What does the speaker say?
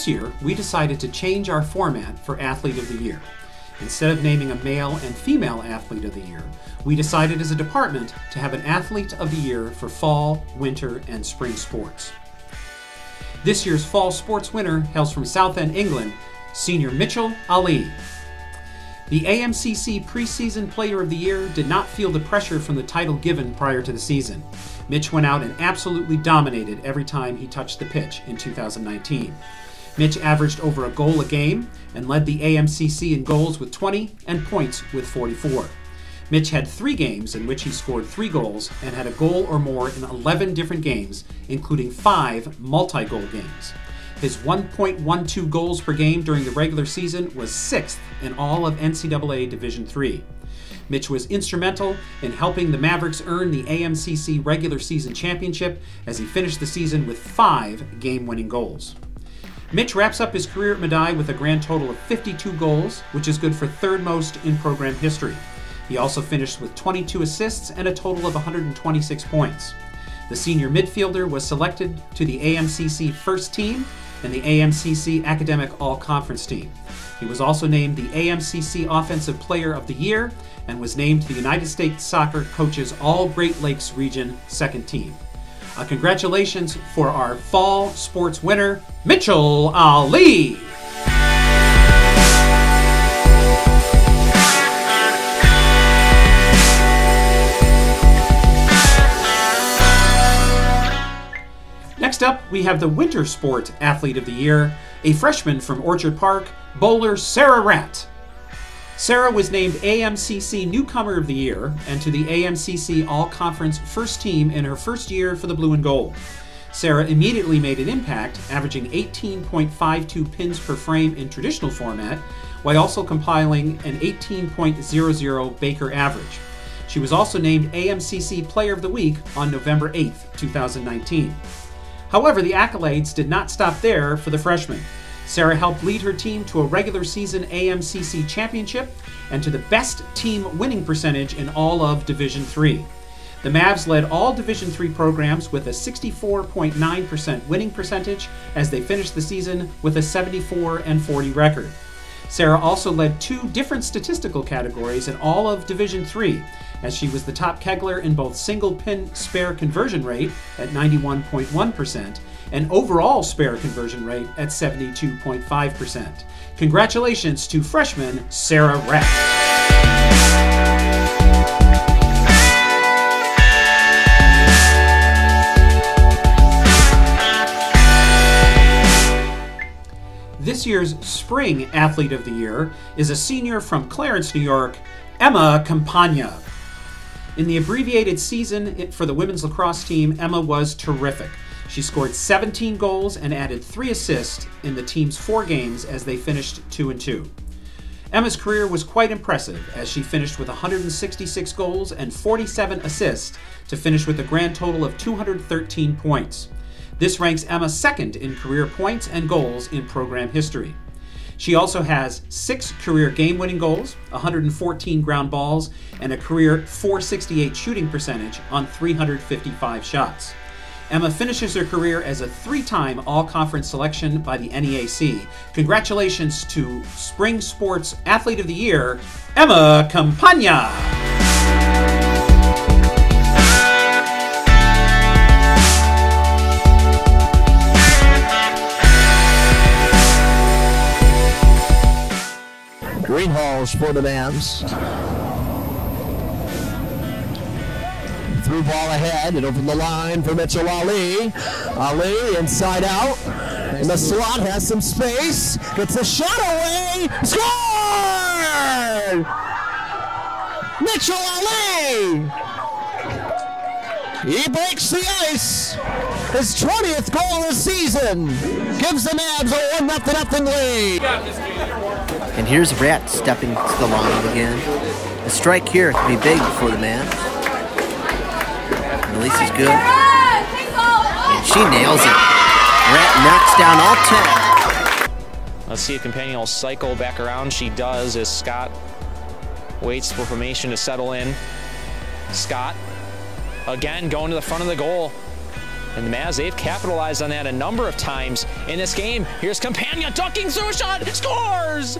This year, we decided to change our format for Athlete of the Year. Instead of naming a male and female Athlete of the Year, we decided as a department to have an Athlete of the Year for fall, winter, and spring sports. This year's fall sports winner hails from Southend, England, senior Mitchell Ali. The AMCC preseason player of the year did not feel the pressure from the title given prior to the season. Mitch went out and absolutely dominated every time he touched the pitch in 2019. Mitch averaged over a goal a game and led the AMCC in goals with 20 and points with 44. Mitch had three games in which he scored three goals and had a goal or more in 11 different games, including five multi goal games. His 1.12 goals per game during the regular season was sixth in all of NCAA Division III. Mitch was instrumental in helping the Mavericks earn the AMCC regular season championship as he finished the season with five game winning goals. Mitch wraps up his career at Medaille with a grand total of 52 goals, which is good for third most in program history. He also finished with 22 assists and a total of 126 points. The senior midfielder was selected to the AMCC first team and the AMCC Academic All Conference team. He was also named the AMCC Offensive Player of the Year and was named the United States Soccer Coaches All Great Lakes Region second team. Uh, congratulations for our fall sports winner, Mitchell Ali. Next up, we have the Winter Sport Athlete of the Year, a freshman from Orchard Park, bowler Sarah Radt. Sarah was named AMCC Newcomer of the Year and to the AMCC All Conference First Team in her first year for the Blue and Gold. Sarah immediately made an impact, averaging 18.52 pins per frame in traditional format, while also compiling an 18.00 Baker average. She was also named AMCC Player of the Week on November 8, 2019. However, the accolades did not stop there for the freshman. Sarah helped lead her team to a regular season AMCC championship and to the best team winning percentage in all of Division 3. The Mavs led all Division 3 programs with a 64.9% winning percentage as they finished the season with a 74 and 40 record. Sarah also led two different statistical categories in all of Division 3, as she was the top kegler in both single pin spare conversion rate at 91.1% and overall spare conversion rate at 72.5%. Congratulations to freshman Sarah Radt. This year's Spring Athlete of the Year is a senior from Clarence, New York, Emma Campagna. In the abbreviated season for the women's lacrosse team, Emma was terrific. She scored 17 goals and added 3 assists in the team's 4 games as they finished 2 and 2. Emma's career was quite impressive as she finished with 166 goals and 47 assists to finish with a grand total of 213 points. This ranks Emma second in career points and goals in program history. She also has six career game winning goals, 114 ground balls, and a career 468 shooting percentage on 355 shots. Emma finishes her career as a three time All Conference selection by the NEAC. Congratulations to Spring Sports Athlete of the Year, Emma Campagna. Greenhalls for the Mavs. Through ball ahead and over the line for Mitchell Ali. Ali inside out. In the slot has some space. Gets a shot away. Score! Mitchell Ali! He breaks the ice. His 20th goal of the season gives the Mavs a 1 0 lead. And here's Radt stepping to the line again. A strike here could be big for the Mavs. Release is good. And she nails it. Radt knocks down all 10. Let's see if Campagna will cycle back around. She does as Scott waits for formation to settle in. Scott again going to the front of the goal. And the Mavs, they've capitalized on that a number of times in this game. Here's Campagna ducking through shot, scores!